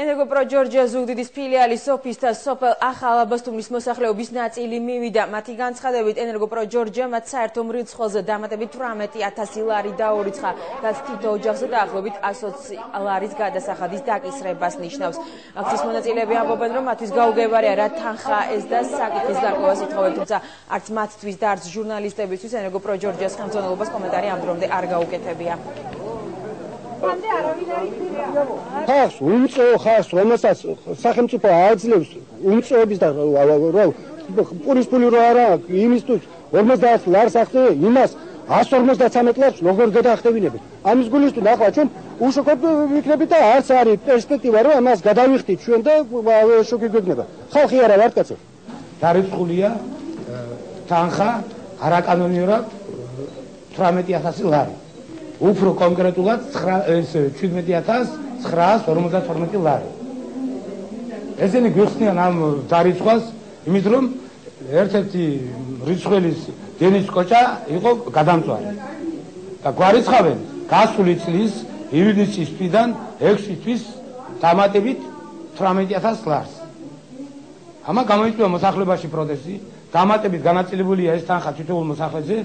ენერგოპრო ჯორჯია ზუგდიდის ფილიალის სოფის და სოფელ ახალ აბასთუმის მოსახლეობის ნაწილი მივიდა. მათი განცხადებით, ენერგოპრო ჯორჯია მათ საერთო მრიცხველზე დამატებით 18000 ლარი დაურიცხა, რაც თითო ოჯახზე დაახლოებით 120 ლარის გადასახადის დაკისრებას ნიშნავს. აქციის მონაწილეები ამბობენ, რომ მათთვის გაუგებარია რა თანხა ეს და საკითხის გარკვევას ითხოვენ, თუმცა არც მათთვის და არც ჟურნალისტებისთვის ენერგოპრო ჯორჯიას ხელმძღვანელობას კომენტარი ამ დრომდე არ გაუკეთებია. ხას უმწეო ხას რომელსაც სახელმწიფო აძლევს უმწეობის და რა პურის პული რა არა იმისთვის 50 ლარს ახდე იმას 153 ლარს როგორ გადაახტევინებთ ამის გულისთვის ახლა ჩვენ უშუქოთ ვიქნებით და არც არის პერსპექტივა რომ ამას გადავიხდით ჩვენ და შოქი გვექნება ხალხი არა ვარ კაცო? დარიცხულია თანხა არაკანონიურად 18000 ლარი უფრო კონკრეტულად 17952 ლარი. ესენი გვიხსნიან ამ დარიცხვას, იმით რომ ერთ-ერთი რიცხველის დენის კოჭა იყო გადამწვარი. და გვარიცხავენ გასული წლის ივნისის თვიდან 6 თვის დამატებით 18000 ლარს. ამა გამოიწვია მოსახლებაში პროტესტი, დამატებით განაწილებულია ეს თანხა თითოეულ მოსახლეზე